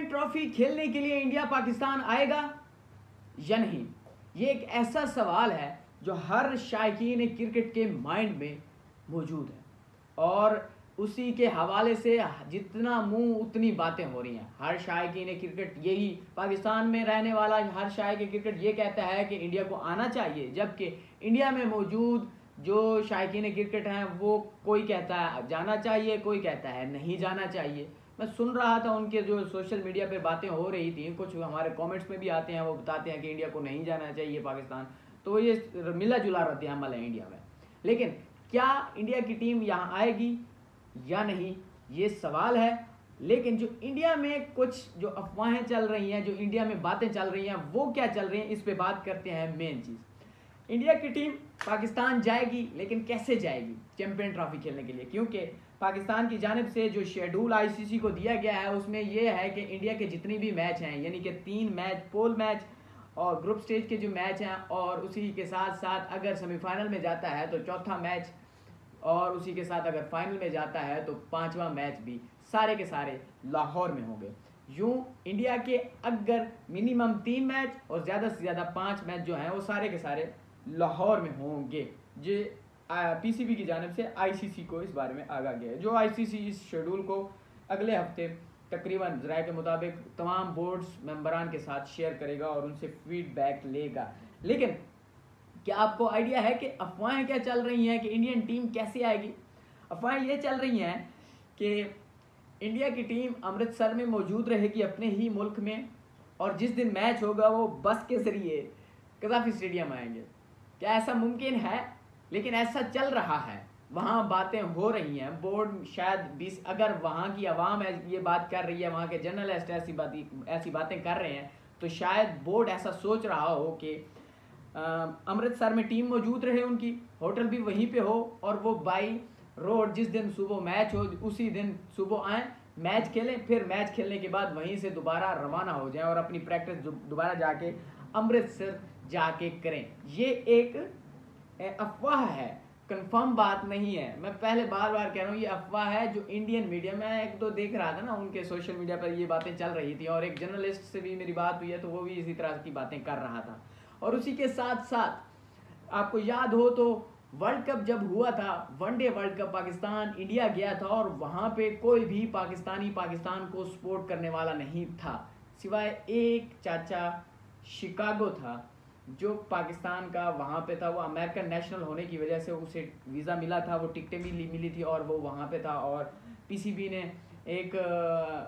Champion trophy खेलने के लिए इंडिया पाकिस्तान आएगा या नहीं? ये एक ऐसा सवाल है जो हर शायकीन क्रिकेट के माइंड में मौजूद है। और उसी के हवाले से जितना मुँह उतनी बातें हो रही हैं। हर शायकीन क्रिकेट यही पाकिस्तान में रहने वाला, हर शायक क्रिकेट ये कहता है कि इंडिया को आना चाहिए, जबकि इंडिया में मौजूद जो शायकीन क्रिकेट हैं, वो कोई कहता है, जाना चाहिए, कोई कहता है, नहीं जाना चाहिए। मैं सुन रहा था उनके जो सोशल मीडिया पे बातें हो रही थी, कुछ हमारे कमेंट्स में भी आते हैं, वो बताते हैं कि इंडिया को नहीं जाना चाहिए पाकिस्तान। तो ये मिला जुला रद्द है इंडिया में। लेकिन क्या इंडिया की टीम यहाँ आएगी या नहीं, ये सवाल है। लेकिन जो इंडिया में कुछ जो अफवाहें चल रही हैं, जो इंडिया में बातें चल रही हैं, वो क्या चल रही हैं, इस पर बात करते हैं मेन चीज़। इंडिया की टीम पाकिस्तान जाएगी, लेकिन कैसे जाएगी चैंपियन ट्रॉफी खेलने के लिए? क्योंकि पाकिस्तान की जानब से जो शेड्यूल आईसीसी को दिया गया है, उसमें यह है कि इंडिया के जितनी भी मैच हैं, यानी कि तीन मैच पोल मैच और ग्रुप स्टेज के जो मैच हैं, और उसी के साथ साथ अगर सेमीफाइनल में जाता है तो चौथा मैच और उसी के साथ अगर फाइनल में जाता है तो पांचवा मैच भी सारे के सारे लाहौर में होंगे। यूँ इंडिया के अगर मिनिमम तीन मैच और ज़्यादा से ज़्यादा पाँच मैच जो हैं, वो सारे के सारे लाहौर में होंगे। जो पीसीबी की जानब से आईसीसी को इस बारे में आगा गया है। जो आईसीसी इस शेड्यूल को अगले हफ़्ते तकरीबन राय के मुताबिक तमाम बोर्ड्स मेंबरान के साथ शेयर करेगा और उनसे फीडबैक लेगा। लेकिन, क्या आपको आइडिया है कि अफवाहें क्या चल रही हैं कि इंडियन टीम कैसे आएगी? अफवाहें ये चल रही हैं कि इंडिया की टीम अमृतसर में मौजूद रहेगी अपने ही मुल्क में और जिस दिन मैच होगा वो बस के ज़रिए कजाफी स्टेडियम आएँगे। क्या ऐसा मुमकिन है, लेकिन ऐसा चल रहा है। वहाँ बातें हो रही हैं। बोर्ड शायद बीस, अगर वहाँ की आवाम ये बात कर रही है, वहाँ के जर्नलिस्ट ऐसी बात, ऐसी बातें कर रहे हैं तो शायद बोर्ड ऐसा सोच रहा हो कि अमृतसर में टीम मौजूद रहे उनकी, होटल भी वहीं पे हो, और वो बाई रोड जिस दिन सुबह मैच हो, उसी दिन सुबह आए, मैच खेलें, फिर मैच खेलने के बाद वहीं से दोबारा रवाना हो जाएँ और अपनी प्रैक्टिस दोबारा जाके अमृतसर जाके करें। ये एक अफवाह है। कंफर्म बात नहीं है। मैं पहले बार बार कह रहा हूँ, ये अफवाह है जो इंडियन मीडिया में एक तो देख रहा था ना, उनके सोशल मीडिया पर ये बातें चल रही थी, और एक जर्नलिस्ट से भी मेरी बात हुई है तो वो भी इसी तरह की बातें कर रहा था। और उसी के साथ साथ आपको याद हो तो वर्ल्ड कप जब हुआ था one day world cup Pakistan India गया था, और वहाँ पे कोई भी पाकिस्तानी पाकिस्तान को सपोर्ट करने वाला नहीं था। सिवाय एक चाचा शिकागो था जो पाकिस्तान का वहाँ पे था, वो अमेरिकन नेशनल होने की वजह से उसे वीज़ा मिला था, वो टिकटें भी मिली थी और वो वहाँ पे था और पीसीबी ने एक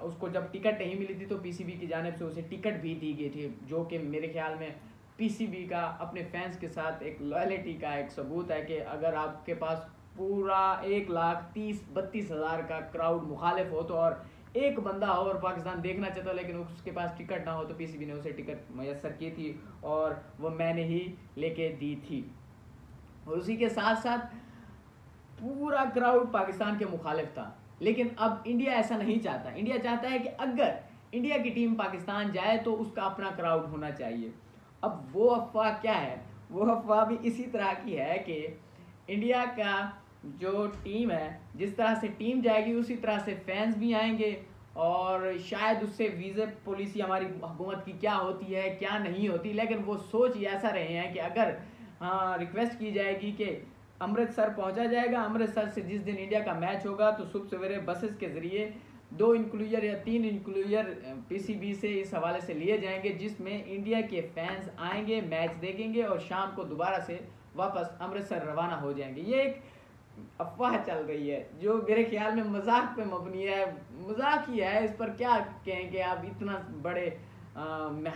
उसको जब टिकट नहीं मिली थी तो पीसीबी की जानब से उसे टिकट भी दी गई थी, जो कि मेरे ख्याल में पीसीबी का अपने फैंस के साथ एक लॉयलिटी का एक सबूत है कि अगर आपके पास पूरा एक लाख तीस, बत्तीस हज़ार का क्राउड मुखालिफ हो तो और एक बंदा और पाकिस्तान देखना चाहता लेकिन उसके पास टिकट ना हो तो पीसीबी ने उसे टिकट मैसर की थी और वो मैंने ही लेके दी थी। और उसी के साथ साथ पूरा क्राउड पाकिस्तान के मुखालिफ था। लेकिन अब इंडिया ऐसा नहीं चाहता। इंडिया चाहता है कि अगर इंडिया की टीम पाकिस्तान जाए तो उसका अपना क्राउड होना चाहिए। अब वो अफवाह क्या है? वो अफवाह भी इसी तरह की है कि इंडिया का जो टीम है, जिस तरह से टीम जाएगी, उसी तरह से फैंस भी आएँगे और शायद उससे वीज़े पॉलिसी हमारी हुकूमत की क्या होती है, क्या नहीं होती। लेकिन वो सोच ही ऐसा रहे हैं कि अगर हाँ रिक्वेस्ट की जाएगी कि अमृतसर पहुँचा जाएगा। अमृतसर से जिस दिन इंडिया का मैच होगा तो सुबह सवेरे बसेस के ज़रिए दो इंक्लूजर या तीन इंक्लूजर पीसीबी से इस हवाले से लिए जाएँगे, जिसमें इंडिया के फैंस आएँगे मैच देखेंगे और शाम को दोबारा से वापस अमृतसर रवाना हो जाएँगे। ये एक अफवाह चल रही है। जो मेरे ख्याल में मज़ाक पे मबनी है मज़ाक ही है इस पर क्या कहें कि आप इतना बड़े आ,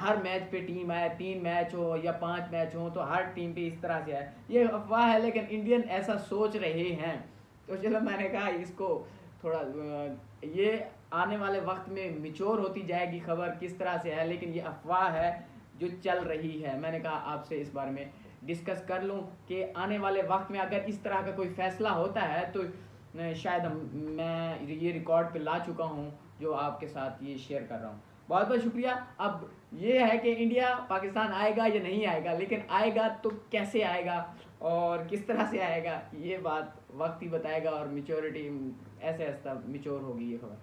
हर मैच पे टीम आए तीन मैच हो या पाँच मैच हो तो हर टीम पे इस तरह से आए। ये अफवाह है लेकिन इंडियन ऐसा सोच रहे हैं। तो चलो मैंने कहा इसको थोड़ा ये आने वाले वक्त में मिचोर होती जाएगी खबर किस तरह से है लेकिन ये अफवाह है जो चल रही है। मैंने कहा आपसे इस बारे में डिस्कस कर लूँ कि आने वाले वक्त में अगर इस तरह का कोई फैसला होता है तो शायद मैं ये रिकॉर्ड पे ला चुका हूँ, जो आपके साथ ये शेयर कर रहा हूँ। बहुत बहुत शुक्रिया। अब ये है कि इंडिया पाकिस्तान आएगा या नहीं आएगा, लेकिन आएगा तो कैसे आएगा और किस तरह से आएगा, ये बात वक्त ही बताएगा और मिच्योरिटी ऐसे ऐसा मिच्योर होगी ये खबर।